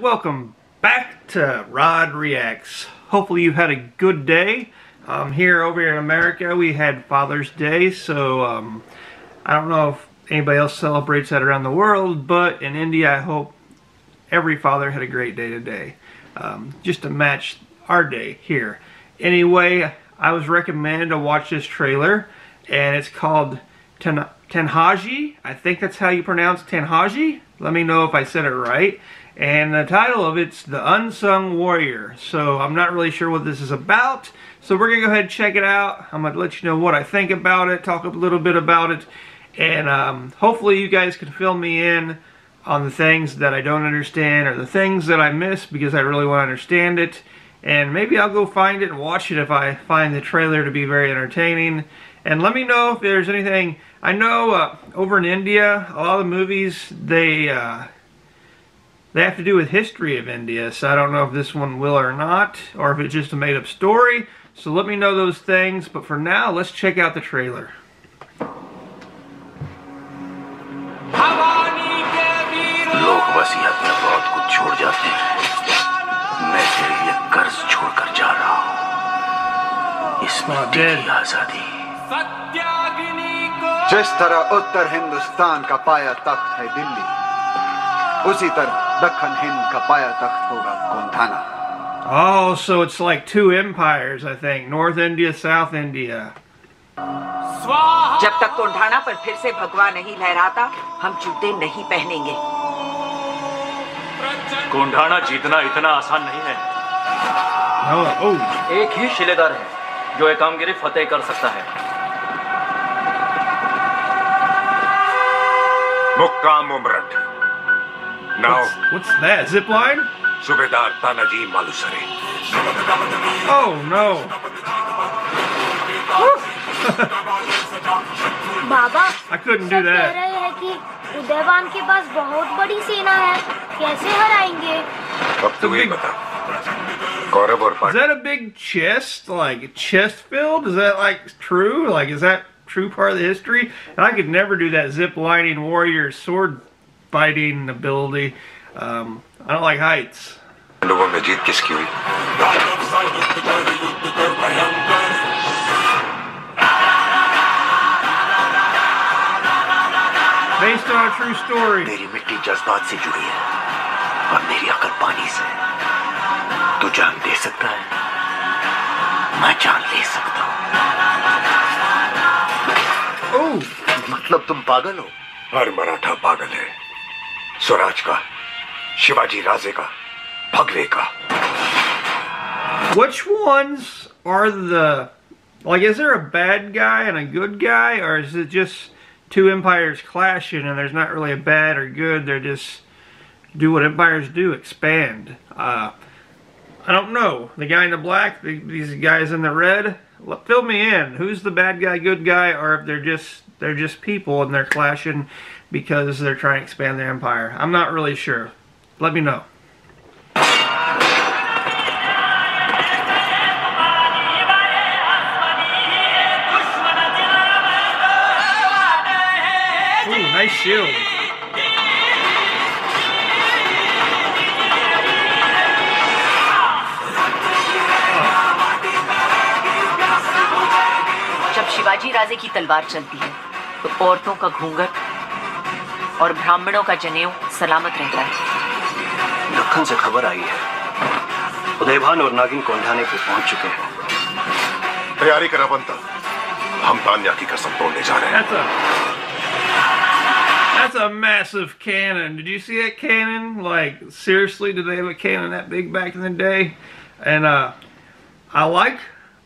Welcome back to Rod Reacts. Hopefully you had a good day. Um, here over here in America we had Father's Day, so um, I don't know if anybody else celebrates that around the world, but in India I hope every father had a great day today. Um, just to match our day here. Anyway, I was recommended to watch this trailer, and it's called Ten Tanhaji. I think that's how you pronounce Tanhaji. Let me know if I said it right. And the title of it's The Unsung Warrior. So I'm not really sure what this is about. So we're going to go ahead and check it out. I'm going to let you know what I think about it, talk a little bit about it. And um, hopefully you guys can fill me in on the things that I don't understand or the things that I miss because I really want to understand it. And maybe I'll go find it and watch it if I find the trailer to be very entertaining. And let me know if there's anything. I know uh, over in India, a lot of the movies, they... Uh, they have to do with history of India, so I don't know if this one will or not, or if it's just a made-up story. So let me know those things, but for now, let's check out the trailer. लोग वसीयत में बहुत कुछ छोड़ जाते हैं मैं तेरे लिए कर्ज छोड़कर जा रहा हूँ इस मिट्टी की आजादी जिस तरह उत्तर हिंदुस्तान का पाया तख्त है दिल्ली उसी तरह दक्षिण हिंद का पाया तख्त होगा गोंधाना Oh, so it's like two empires, I think. North India, South India. जब तक कोंढाना पर फिर से भगवा नहीं लहराता हम जूते नहीं पहनेंगे कोंढाना जीतना इतना आसान नहीं है Oh, oh. एक ही शिलेदार है जो एक एकामगिरी फतेह कर सकता है Mukka Mumrat. Now. What's, what's that? Zipline? Subedar Tanaji Malusare. Oh no. Baba I couldn't do that. Udaybhan के पास बहुत बड़ी सेना है कैसे हराएंगे अब तू ही बता कौरव और Pandav Is that a big chest like chest filled? Is that like true? Like is that true part of the history? And I could never do that zip lining warrior sword fighting ability. Um, I don't like heights. लोगों में जीत किसकी हुई Based on a true story. मेरी मिट्टी जज्बात से जुड़ी है और मेरी अकल पानी से तू जान दे सकता है मैं जान ले सकता तुम पागल हो हर मराठा पागल है स्वराज का शिवाजी राजे का भगवे का which ones are the like? Is there a bad guy and a good guy, or is it just two empires clashing and there's not really a bad or good? They're just do what empires do, expand. Uh, I don't know. The guy in the black, the, these guys in the red. Fill me in. Who's the bad guy, good guy, or if they're just they're just people and they're clashing because they're trying to expand their empire? I'm not really sure. Let me know. Ooh, nice shield. Shivaji राजे की तलवार चलती है तो औरतों का घूंघट और ब्राह्मणों का जनेऊ सलामत रहता है दखन से खबर आई है उदयभान और नागिन कोंढाने पे पहुँच चुके हैं तैयारी करा बनता हम तान्या की कसम तोड़ने जा रहे हैं that's a massive cannon. Did you see that cannon? Like seriously, did they have a cannon that big back in the day? And uh, I like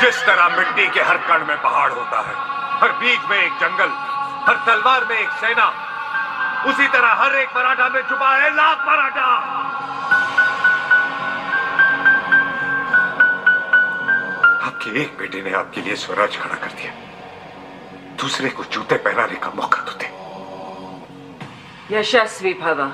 जिस तरह मिट्टी के हर कण में पहाड़ होता है हर बीज में एक जंगल हर तलवार में एक सेना उसी तरह हर एक मराठा में छुपा है लाख मराठा। आपकी एक बेटी ने आपके लिए स्वराज खड़ा कर दिया। दूसरे को जूते पहनाने का मौका तो दे। यशस्वी भवा।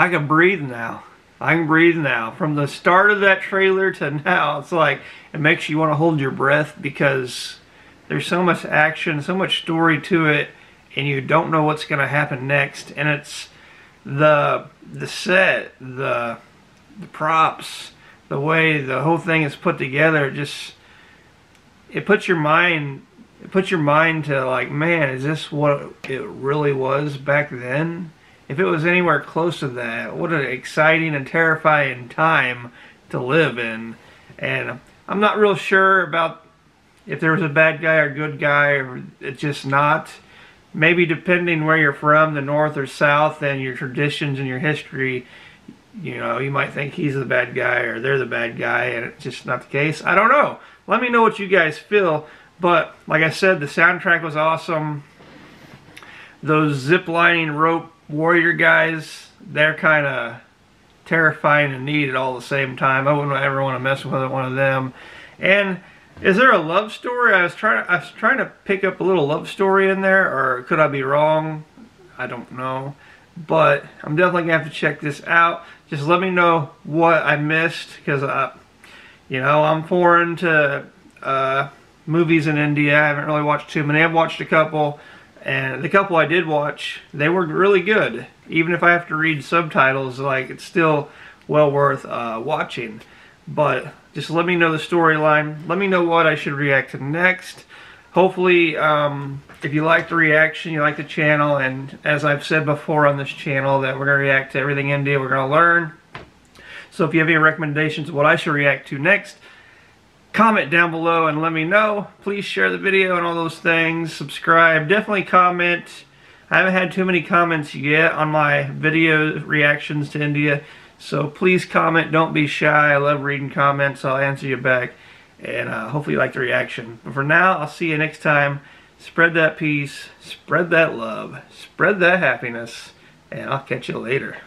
I can breathe now. I can breathe now. From the start of that trailer to now, it's like it makes you want to hold your breath because there's so much action, so much story to it, and you don't know what's going to happen next. And it's the the set, the the props, the way the whole thing is put together. Just it puts your mind it puts your mind to like, man, is this what it really was back then? If it was anywhere close to that, what an exciting and terrifying time to live in. And I'm not real sure about if there was a bad guy or good guy, or it's just not. Maybe depending where you're from, the north or south, and your traditions and your history, you know, you might think he's the bad guy or they're the bad guy, and it's just not the case. I don't know. Let me know what you guys feel. But like I said, the soundtrack was awesome. Those zip lining rope warrior guys, they're kind of terrifying and at all the same time. I wouldn't ever want to mess with one of them. And is there a love story? I was trying. I was trying to pick up a little love story in there, or could I be wrong? I don't know. But I'm definitely gonna have to check this out. Just let me know what I missed, because uh, you know I'm foreign to uh, movies in India. I haven't really watched too many. I've watched a couple, and the couple I did watch, they were really good. Even if I have to read subtitles, like it's still well worth uh, watching. But just let me know the storyline. Let me know what I should react to next. Hopefully, um, if you like the reaction, you like the channel, and as I've said before on this channel, that we're going to react to everything India, we're going to learn. So if you have any recommendations of what I should react to next, comment down below and let me know. Please share the video and all those things. Subscribe. Definitely comment. I haven't had too many comments yet on my video reactions to India. So please comment. Don't be shy. I love reading comments. I'll answer you back. And uh, hopefully you like the reaction. But for now, I'll see you next time. Spread that peace. Spread that love. Spread that happiness. And I'll catch you later.